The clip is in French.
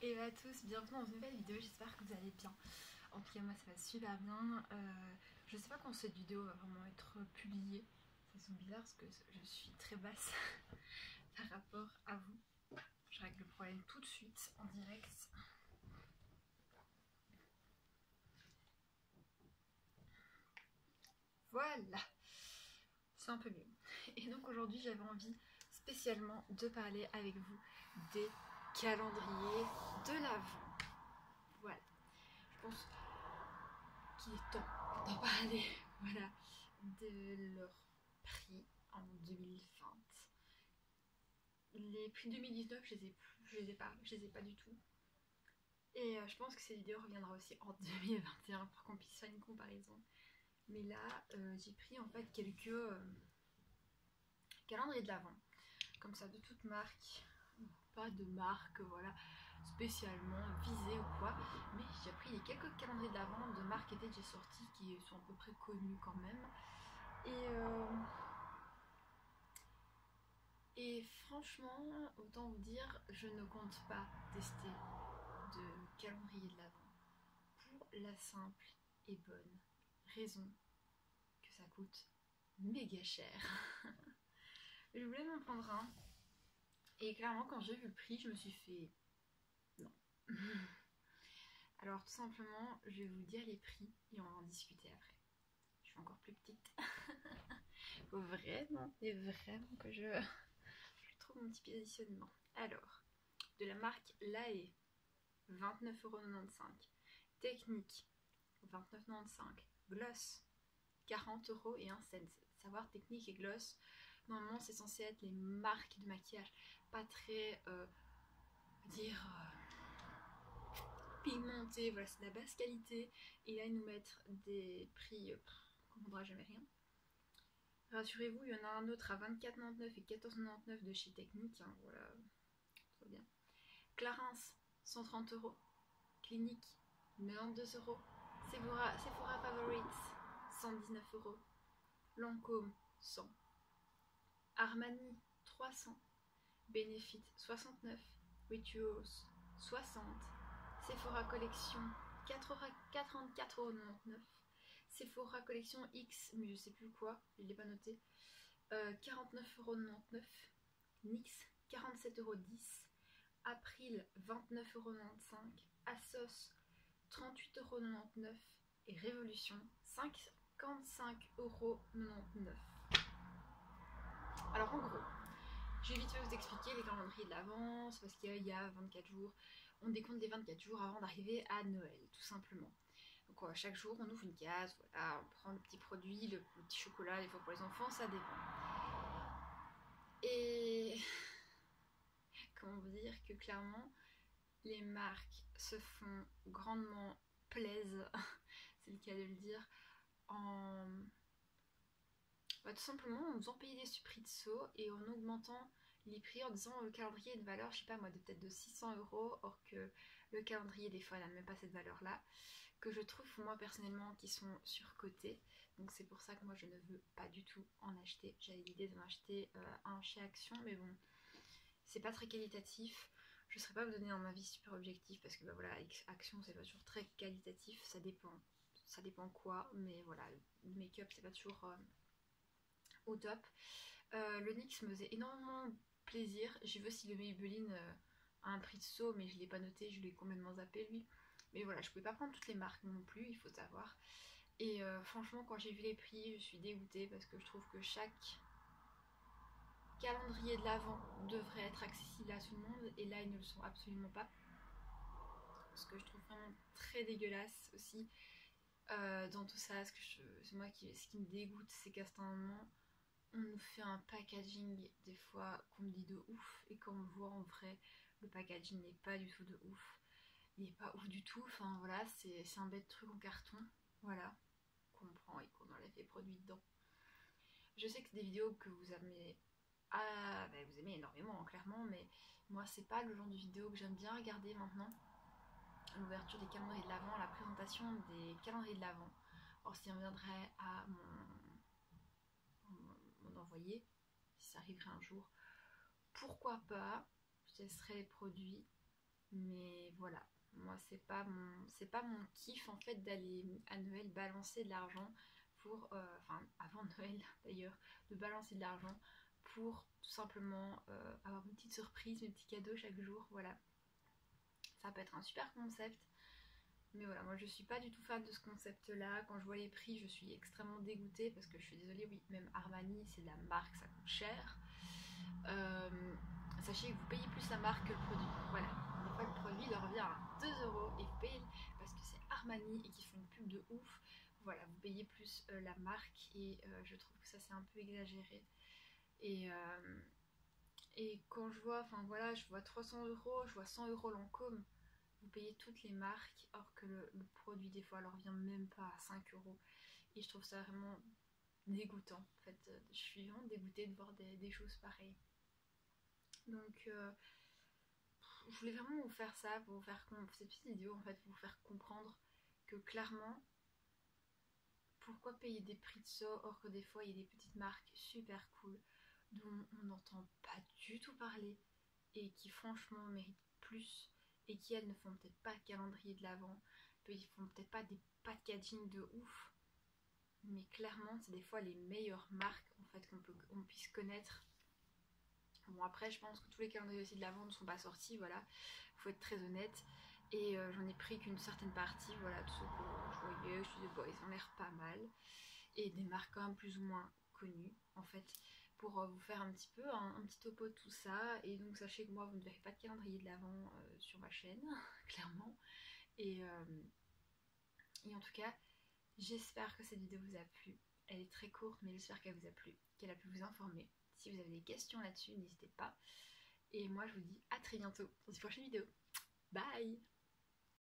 Hello à tous, bienvenue dans une nouvelle vidéo, j'espère que vous allez bien. En tout cas moi ça va super bien. Euh, je sais pas quand cette vidéo va vraiment être publiée. Ça semble bizarre parce que je suis très basse par rapport à vous. Je règle le problème tout de suite en direct. Voilà, c'est un peu mieux. Et donc aujourd'hui j'avais envie spécialement de parler avec vous des calendrier de l'Avent. Voilà. Je pense qu'il est temps d'en parler. Voilà. De leur prix en 2020. Les prix 2019, je les ai, je les ai pas, je les ai pas du tout. Et euh, je pense que cette vidéo reviendra aussi en 2021 pour qu'on puisse faire une comparaison. Mais là, euh, j'ai pris en fait quelques euh, calendriers de l'Avent. Comme ça, de toute marque pas de marque voilà spécialement visée ou quoi. Mais j'ai pris quelques calendriers d'avant de marques étaient déjà sortis qui sont à peu près connus quand même. Et euh, et franchement autant vous dire je ne compte pas tester de calendrier de l'avant. Pour la simple et bonne raison que ça coûte méga cher. Je voulais m'en prendre un et clairement, quand j'ai vu le prix, je me suis fait non. Alors, tout simplement, je vais vous dire les prix et on va en discuter après. Je suis encore plus petite. Faut vraiment, et vraiment que je, je trouve mon petit positionnement. Alors, de la marque Lae, 29,95€. Technique, 29,95€. Gloss, 40€ et 1 cent. Savoir technique et gloss, Normalement, c'est censé être les marques de maquillage, pas très, euh, dire, euh, pigmentées. Voilà, c'est de la basse qualité. Et là, ils nous mettent des prix, euh, on comprendra jamais rien. Rassurez-vous, il y en a un autre à 24,99 et 14,99 de chez Technique. Hein, voilà, trop bien. Clarins, 130 euros. Clinique, 92 euros. Sephora, Sephora Favorites, 119 euros. Lancôme, 100 Armani 300, Benefit 69, Rituals 60, Sephora Collection 44,99€, Sephora Collection X, mais je sais plus quoi, je l'ai pas noté, euh, 49,99€, NYX 47,10€, April 29,95€, Asos 38,99€ et Révolution 55,99€. Alors en gros, je vais vite fait vous expliquer les calendriers de l'avance parce qu'il y a 24 jours. On décompte les 24 jours avant d'arriver à Noël, tout simplement. Donc chaque jour on ouvre une case, on prend le petit produit, le petit chocolat, des fois pour les enfants, ça dépend. Et comment vous dire que clairement les marques se font grandement plaisir, c'est le cas de le dire, en bah, tout simplement en faisant payer des prix de saut et en augmentant les prix en disant le calendrier de valeur, je sais pas moi, de peut-être de 600 euros, or que le calendrier des fois n'a même pas cette valeur là, que je trouve moi personnellement qui sont surcotés. Donc c'est pour ça que moi je ne veux pas du tout en acheter. J'avais l'idée d'en acheter euh, un chez Action, mais bon, c'est pas très qualitatif. Je ne saurais pas vous donner un avis super objectif parce que bah voilà, Action c'est pas toujours très qualitatif, ça dépend. Ça dépend quoi, mais voilà, le make-up c'est pas toujours. Euh, au top. Euh, le NYX me faisait énormément plaisir. J'ai vu si le Maybelline euh, a un prix de saut, mais je l'ai pas noté, je l'ai complètement zappé lui. Mais voilà, je pouvais pas prendre toutes les marques non plus, il faut savoir. Et euh, franchement, quand j'ai vu les prix, je suis dégoûtée parce que je trouve que chaque calendrier de l'avant devrait être accessible à tout le monde. Et là, ils ne le sont absolument pas. Ce que je trouve vraiment très dégueulasse aussi dans tout ça. Ce, moi qui, ce qui me dégoûte, c'est qu'à ce moment, on nous fait un packaging des fois qu'on me dit de ouf et quand on le voit en vrai le packaging n'est pas du tout de ouf. Il n'est pas ouf du tout. Enfin voilà c'est un bête truc en carton. Voilà. Qu'on prend et qu'on enlève les produits dedans. Je sais que c'est des vidéos que vous aimez ah bah, vous aimez énormément clairement mais moi c'est pas le genre de vidéo que j'aime bien regarder maintenant. L'ouverture des calendriers de l'avant la présentation des calendriers de l'avant. Or si on viendrait à mon envoyer, si ça arriverait un jour. Pourquoi pas Je testerai les produits, mais voilà, moi c'est pas mon c'est pas mon kiff en fait d'aller à Noël balancer de l'argent pour euh, enfin avant Noël d'ailleurs de balancer de l'argent pour tout simplement euh, avoir une petite surprise, mes petits cadeaux chaque jour, voilà. Ça peut être un super concept. Mais voilà, moi je suis pas du tout fan de ce concept là. Quand je vois les prix, je suis extrêmement dégoûtée parce que je suis désolée, oui, même Armani, c'est de la marque, ça coûte cher. Euh, sachez que vous payez plus la marque que le produit. Voilà, des fois le produit il revient à 2 euros et vous payez parce que c'est Armani et qu'ils font une pub de ouf. Voilà, vous payez plus euh, la marque et euh, je trouve que ça c'est un peu exagéré. Et, et quand je vois, enfin voilà, je vois 300 euros, je vois 100 euros Lancôme vous payez toutes les marques, or que le, produit des fois leur vient même pas à 5 euros. Et je trouve ça vraiment dégoûtant. En fait, je suis vraiment dégoûtée de voir des, choses pareilles. Donc, euh, je voulais vraiment vous faire ça pour vous faire cette petite vidéo en fait, pour vous faire comprendre que clairement, pourquoi payer des prix de ça, or que des fois il y a des petites marques super cool dont on n'entend pas du tout parler et qui franchement méritent plus et qui elles ne font peut-être pas de calendrier de l'avant, ils font peut-être pas des packaging de ouf, mais clairement c'est des fois les meilleures marques en fait qu'on puisse connaître. Bon après je pense que tous les calendriers aussi de l'avant ne sont pas sortis, voilà, faut être très honnête. Et euh, j'en ai pris qu'une certaine partie, voilà, de ceux que je voyais, je disais bon ils ont l'air pas mal. Et des marques quand même plus ou moins connues en fait pour euh, vous faire un petit peu un, petit topo de tout ça. Et donc sachez que moi vous ne verrez pas de calendrier de l'avant euh, sur ma chaîne, clairement. Et, euh, et en tout cas, j'espère que cette vidéo vous a plu. Elle est très courte, mais j'espère qu'elle vous a plu, qu'elle a pu vous informer. Si vous avez des questions là-dessus, n'hésitez pas. Et moi je vous dis à très bientôt dans une prochaine vidéo.